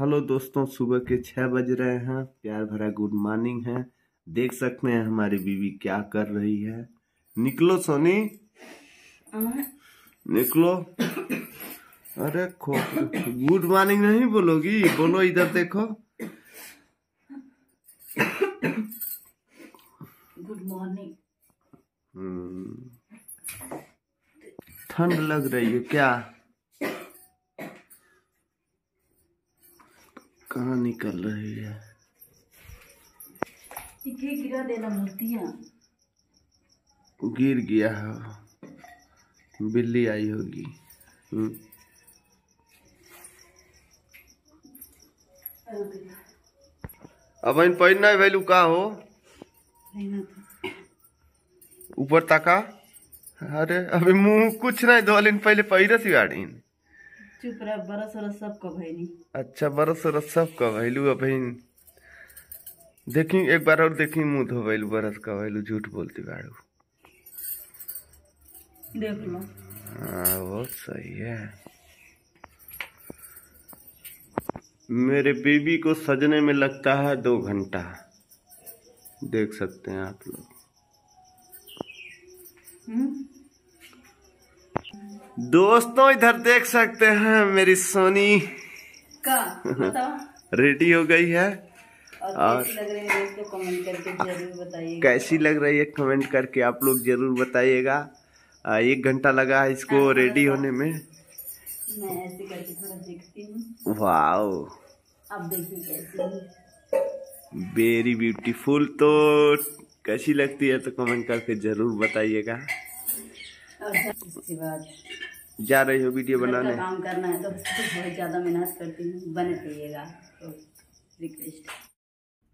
Hello दोस्तों सुबह के छह बज रहे हैं। प्यार भरा गुड मॉर्निंग है। देख सकते हैं हमारी बीवी क्या कर रही है। निकलो सोनी। निकलो। अरे खो गुड मॉर्निंग नहीं बोलोगी? बोलो इधर देखो। Good morning. हम्म। ठंड लग रही है क्या? कहाँ निकल रही है? गिरा देना मूर्तियाँ। गिर गया है। बिल्ली आई होगी। हम्म। अब इन पहिना वैल्यू का हो? ऊपर तका? अरे अभी मुँह कुछ नहीं धोलिन पहले पहिरस गाड़ी चुप रह बरस वरस सब कब अच्छा बरस वरस सब का भैलू अभी देखी एक बार और देखी मुँह धोवैलू बरस का भैलू झूठ बोलती बाड़ू। देख लो। हाँ बहुत सही है। मेरे बीबी को सजने में लगता है दो घंटा। देख सकते हैं आप लोग। हम्म? दोस्तों इधर देख सकते हैं मेरी सोनी। का? रेडी हो गई है? और कैसी लग रही है कमेंट करके ज़रूर बताइए कैसी लग रही है? कमेंट करके आप लोग ज़रूर बताइएगा। एक घंटा लगा है इसको रेडी होने में। मैं ऐसे करके थोड़ा देखती हूँ। वाओ अब देखिए वेरी ब्यूटीफुल तो कैसी लगती है तो कमेंट करके ज़रूर बताइएगा। और इसके बाद जा रही हो वीडियो घर का बनाने? काम करना है तो बहुत ज़्यादा मेहनत करती हूँ बने रहिएगा तो रिक्वेस्ट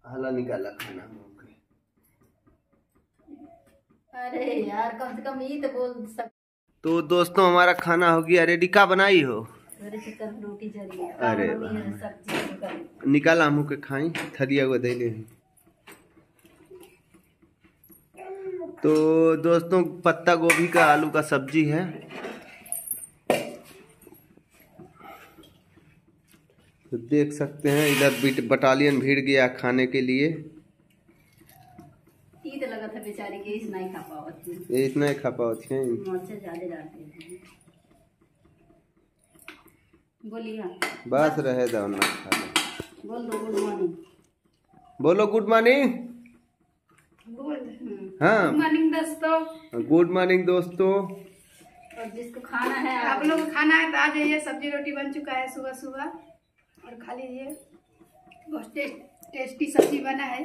हला निकाला खाना अरे यार कम से कम ये तो बोल सक तो दोस्तों हमारा खाना हो गया रेडी का बनाई हो? रोटी अरे तो निकाला हम के खाई थरिया को दे तो दोस्तों पत्ता गोभी का आलू का सब्ज़ी है। तो देख सकते हैं इधर बीट- बटालियन भीड़ गया खाने के लिए। ई तो लगा था बेचारी के इस नहीं खा पावत थी ये इतना ही खा पाओ थे ज़्यादा बोलिए हाँ। बस रहे दो ना बोल दो गुड मॉर्निंग। बोलो गुड मॉर्निंग। हाँ। गुड हाँ मॉर्निंग दोस्तों। गुड मॉर्निंग दोस्तों। और जिसको खाना है आप लोग खाना है तो आ जाइए सब्ज़ी रोटी बन चुका है सुबह सुबह और खा लीजिए बहुत टेस्ट टेस्टी सब्ज़ी बना है।